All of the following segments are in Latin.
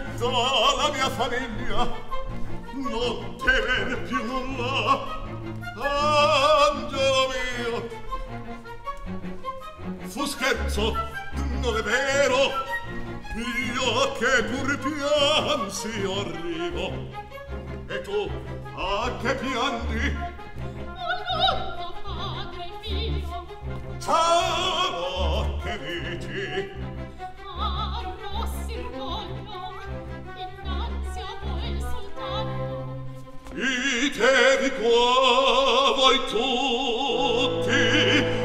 tutta la mia famiglia. Non temer più nulla. Angelo mio. Fu scherzo non è vero. Io che pur piansi arrivo. E tu a che piandi? Oh nonno padre mio ciao! qua voi tutti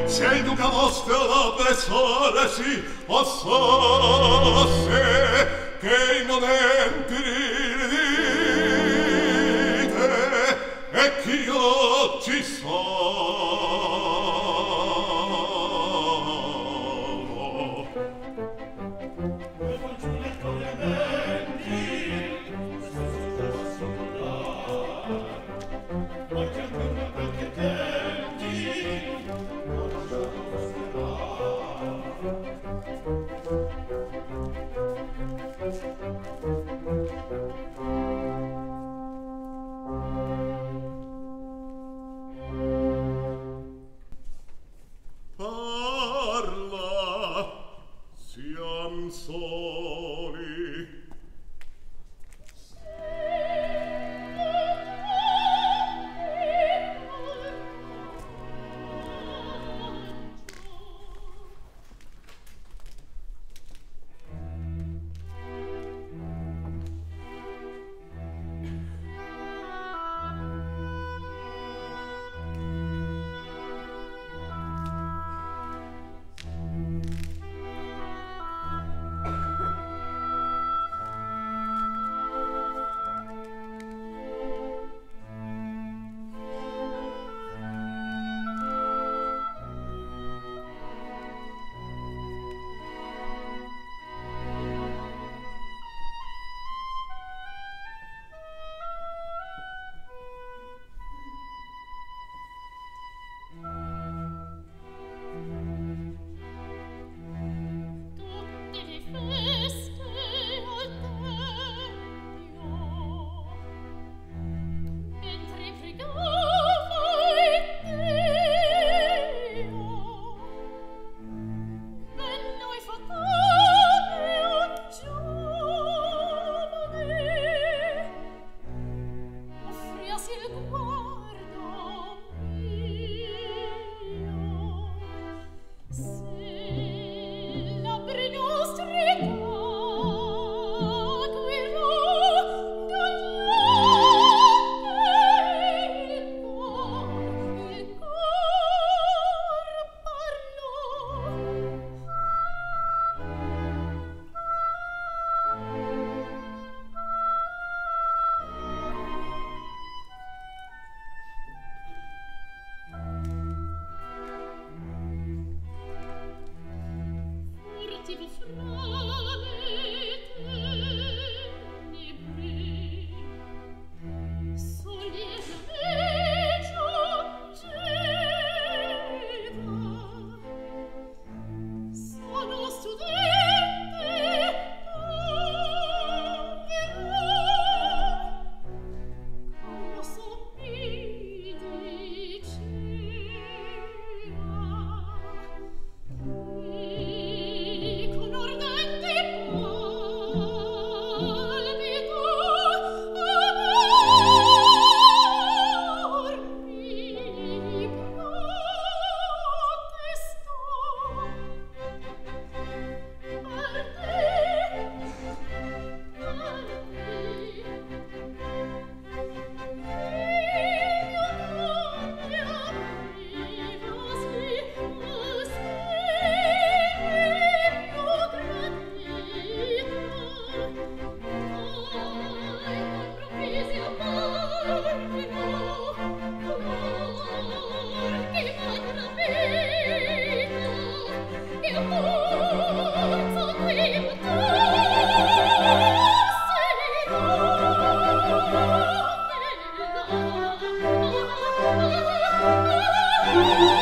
se il duca vostro avversore si passasse che non empiridite e ch'io ci so. parla siam soli. actief of?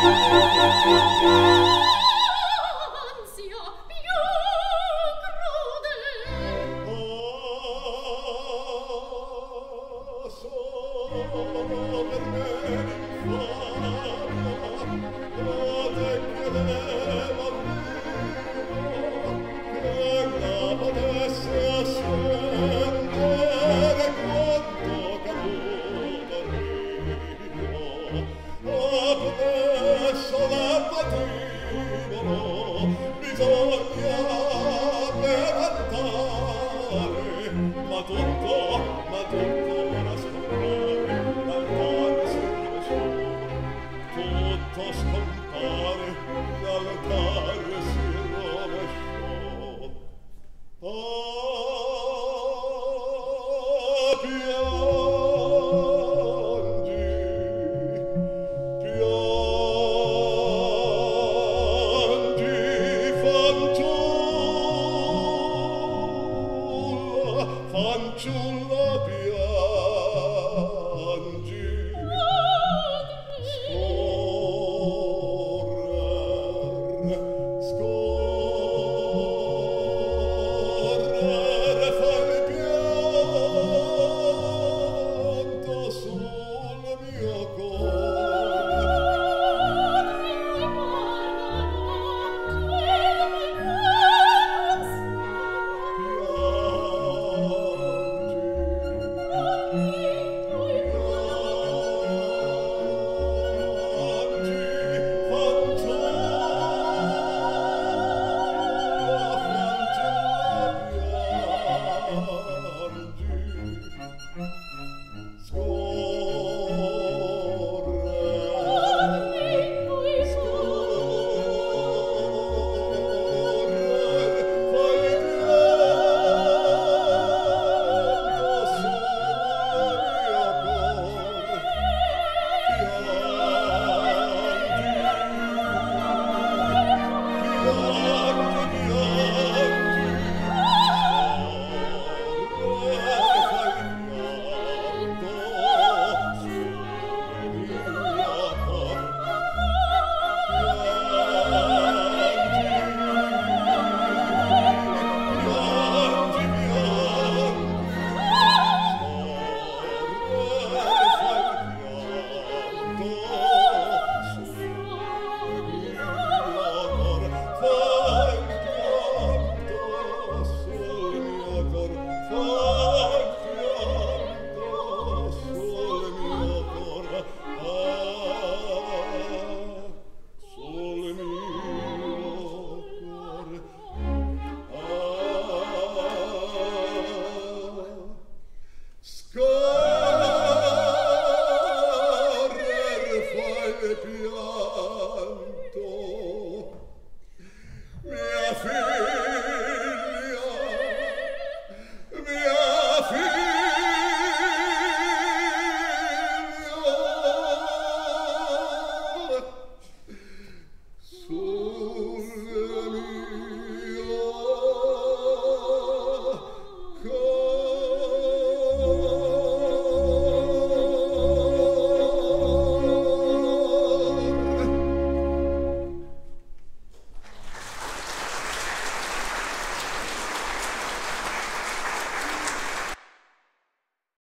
Música You.